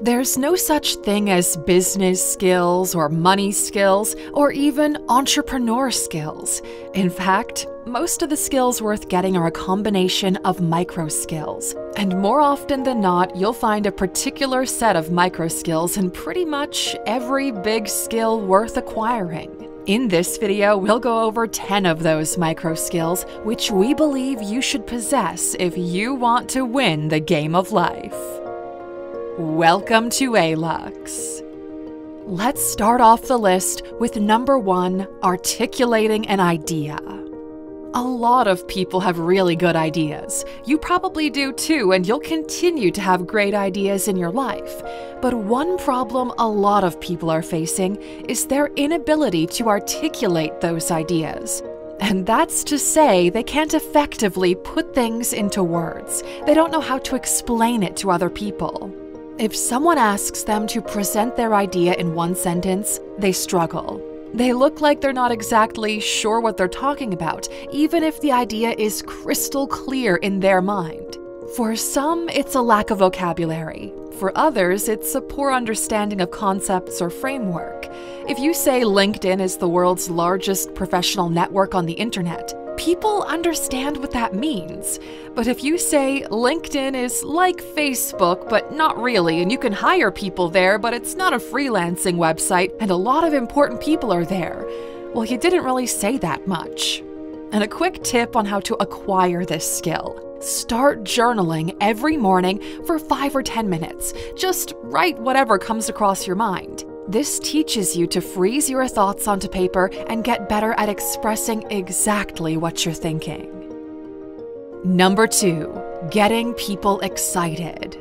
There's no such thing as business skills or money skills or even entrepreneur skills. In fact, most of the skills worth getting are a combination of micro skills. And more often than not, you'll find a particular set of micro skills in pretty much every big skill worth acquiring. In this video, we'll go over 10 of those micro skills, which we believe you should possess if you want to win the game of life. Welcome to ALUX. Let's start off the list with number one articulating an idea. A lot of people have really good ideas. You probably do too, and you'll continue to have great ideas in your life. But one problem a lot of people are facing is their inability to articulate those ideas. And that's to say, they can't effectively put things into words. They don't know how to explain it to other people. If someone asks them to present their idea in one sentence, they struggle. They look like they're not exactly sure what they're talking about, even if the idea is crystal clear in their mind. For some, it's a lack of vocabulary. For others, it's a poor understanding of concepts or framework. If you say LinkedIn is the world's largest professional network on the internet, people understand what that means. But if you say LinkedIn is like Facebook, but not really, and you can hire people there, but it's not a freelancing website, and a lot of important people are there, well, you didn't really say that much. And a quick tip on how to acquire this skill. Start journaling every morning for 5 or 10 minutes. Just write whatever comes across your mind. This teaches you to freeze your thoughts onto paper and get better at expressing exactly what you're thinking. Number two, getting people excited.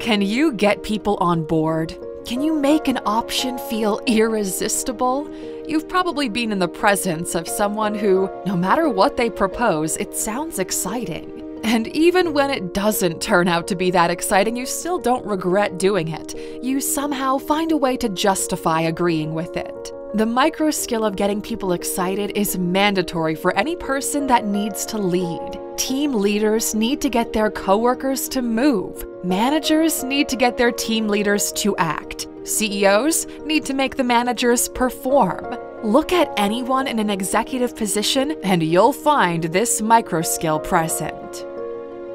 Can you get people on board? Can you make an option feel irresistible? You've probably been in the presence of someone who, no matter what they propose, it sounds exciting. And even when it doesn't turn out to be that exciting, you still don't regret doing it. You somehow find a way to justify agreeing with it. The micro skill of getting people excited is mandatory for any person that needs to lead. Team leaders need to get their coworkers to move. Managers need to get their team leaders to act. CEOs need to make the managers perform. Look at anyone in an executive position and you'll find this micro skill present.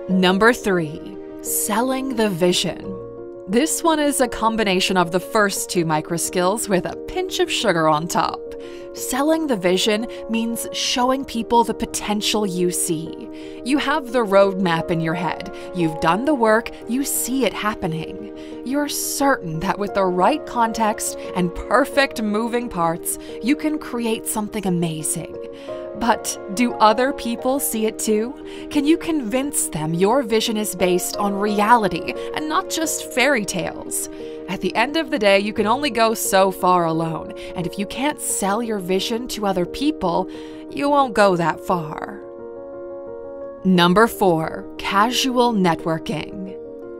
Number three, selling the vision. This one is a combination of the first two micro skills with a pinch of sugar on top. Selling the vision means showing people the potential you see. You have the roadmap in your head, you've done the work, you see it happening. You're certain that with the right context and perfect moving parts, you can create something amazing. But do other people see it too? Can you convince them your vision is based on reality and not just fairy tales? At the end of the day, you can only go so far alone, and if you can't sell your vision to other people, you won't go that far. Number 4 Casual Networking.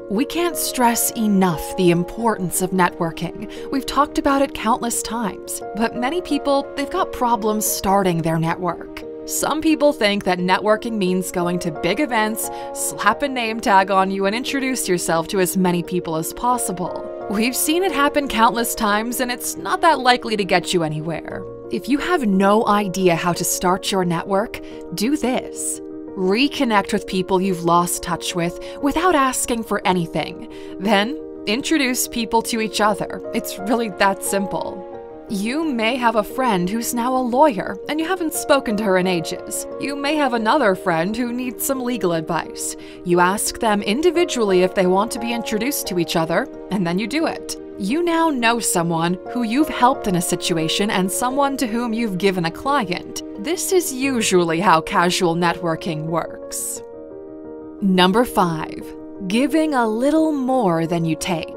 We can't stress enough the importance of networking. We've talked about it countless times, but many people, they've got problems starting their network. Some people think that networking means going to big events, slap a name tag on you, and introduce yourself to as many people as possible. We've seen it happen countless times, and it's not that likely to get you anywhere. If you have no idea how to start your network, do this. Reconnect with people you've lost touch with without asking for anything. Then, introduce people to each other. It's really that simple. You may have a friend who's now a lawyer and you haven't spoken to her in ages. You may have another friend who needs some legal advice. You ask them individually if they want to be introduced to each other, and then you do it. You now know someone who you've helped in a situation and someone to whom you've given a client. This is usually how casual networking works. Number 5. Giving a little more than you take.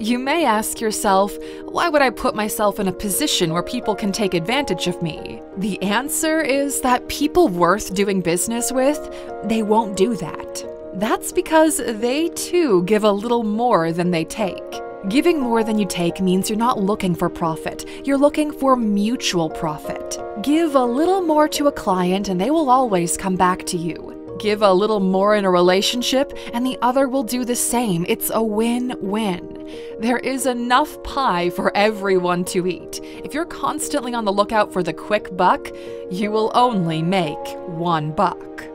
You may ask yourself, why would I put myself in a position where people can take advantage of me? The answer is that people worth doing business with, they won't do that. That's because they too give a little more than they take. Giving more than you take means you're not looking for profit, you're looking for mutual profit. Give a little more to a client and they will always come back to you. Give a little more in a relationship, and the other will do the same. It's a win win. There is enough pie for everyone to eat. If you're constantly on the lookout for the quick buck, you will only make one buck.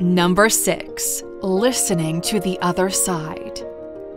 Number 6. Listening to the other side.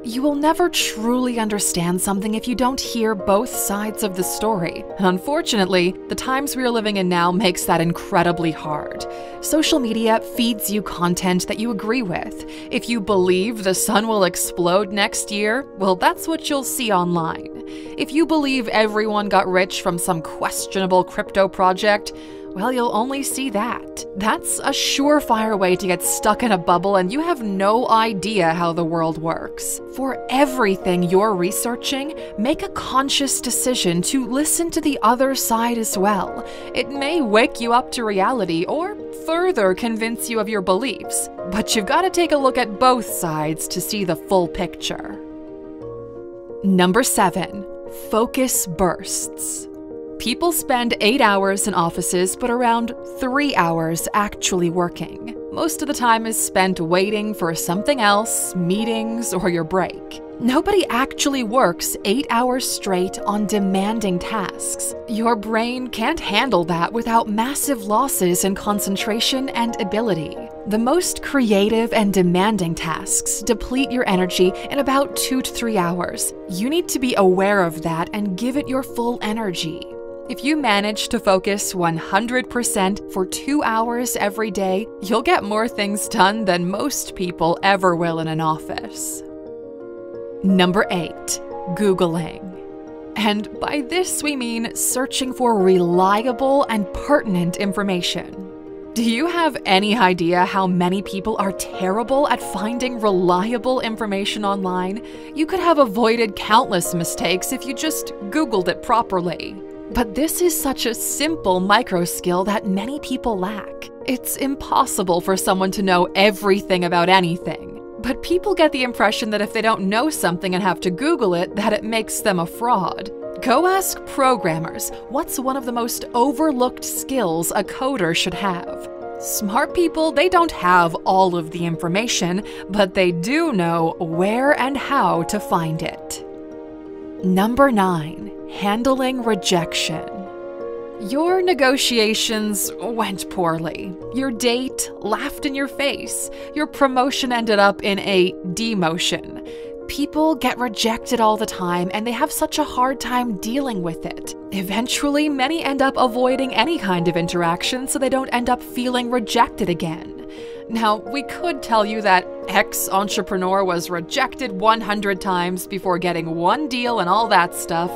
You will never truly understand something if you don't hear both sides of the story. And Unfortunately, the times we are living in now makes that incredibly hard. Social media feeds you content that you agree with. If you believe the sun will explode next year, well, that's what you'll see online. If you believe everyone got rich from some questionable crypto project, well, you'll only see that. That's a surefire way to get stuck in a bubble and you have no idea how the world works. For everything you're researching, make a conscious decision to listen to the other side as well. It may wake you up to reality or further convince you of your beliefs, but you've got to take a look at both sides to see the full picture. Number 7. Focus bursts. People spend eight hours in offices, but around three hours actually working. Most of the time is spent waiting for something else, meetings, or your break. Nobody actually works eight hours straight on demanding tasks. Your brain can't handle that without massive losses in concentration and ability. The most creative and demanding tasks deplete your energy in about two to three hours. You need to be aware of that and give it your full energy. If you manage to focus 100% for two hours every day, you'll get more things done than most people ever will in an office. Number 8. Googling. And by this we mean searching for reliable and pertinent information. Do you have any idea how many people are terrible at finding reliable information online? You could have avoided countless mistakes if you just Googled it properly. But this is such a simple micro skill that many people lack. It's impossible for someone to know everything about anything. But people get the impression that if they don't know something and have to Google it, that it makes them a fraud. Go ask programmers what's one of the most overlooked skills a coder should have. Smart people, they don't have all of the information, but they do know where and how to find it. Number 9 Handling rejection. Your negotiations went poorly. Your date laughed in your face. Your promotion ended up in a demotion. People get rejected all the time and they have such a hard time dealing with it. Eventually, many end up avoiding any kind of interaction so they don't end up feeling rejected again. Now, we could tell you that X entrepreneur was rejected 100 times before getting one deal and all that stuff,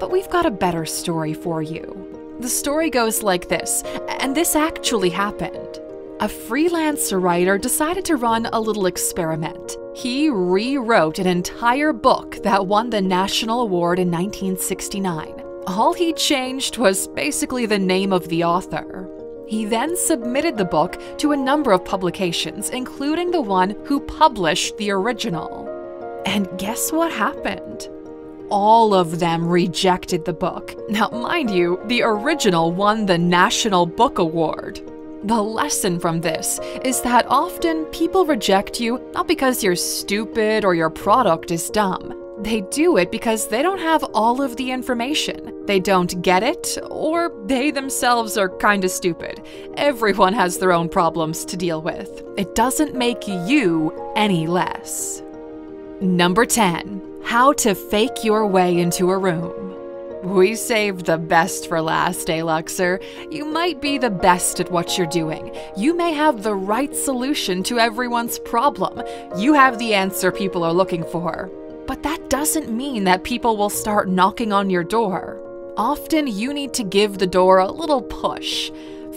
but we've got a better story for you. The story goes like this, and this actually happened. A freelance writer decided to run a little experiment. He rewrote an entire book that won the National Award in 1969. All he changed was basically the name of the author. He then submitted the book to a number of publications, including the one who published the original. And guess what happened? all of them rejected the book. Now, mind you, the original won the National Book Award. The lesson from this is that often people reject you not because you're stupid or your product is dumb. They do it because they don't have all of the information. They don't get it, or they themselves are kinda stupid. Everyone has their own problems to deal with. It doesn't make you any less. Number 10. How to fake your way into a room. We saved the best for last, Aluxer? You might be the best at what you're doing. You may have the right solution to everyone's problem. You have the answer people are looking for. But that doesn't mean that people will start knocking on your door. Often you need to give the door a little push.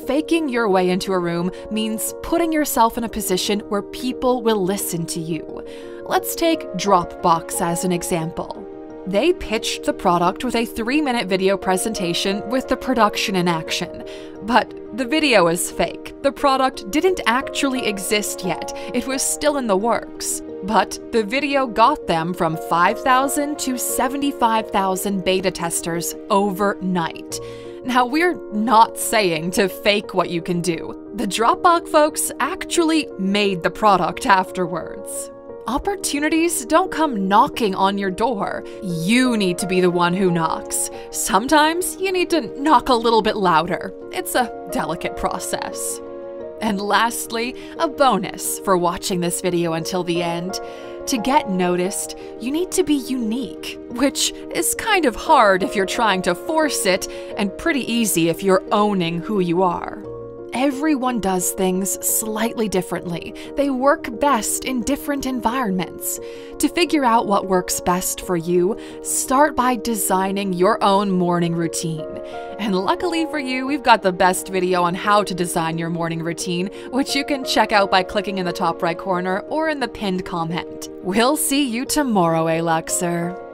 Faking your way into a room means putting yourself in a position where people will listen to you. Let's take Dropbox as an example. They pitched the product with a three minute video presentation with the production in action. But the video is fake. The product didn't actually exist yet, it was still in the works. But the video got them from 5,000 to 75,000 beta testers overnight. Now, we're not saying to fake what you can do. The Dropbox folks actually made the product afterwards. Opportunities don't come knocking on your door. You need to be the one who knocks. Sometimes you need to knock a little bit louder. It's a delicate process. And lastly, a bonus for watching this video until the end. To get noticed, you need to be unique, which is kind of hard if you're trying to force it, and pretty easy if you're owning who you are. Everyone does things slightly differently. They work best in different environments. To figure out what works best for you, start by designing your own morning routine. And luckily for you, we've got the best video on how to design your morning routine, which you can check out by clicking in the top right corner or in the pinned comment. We'll see you tomorrow, Aluxer.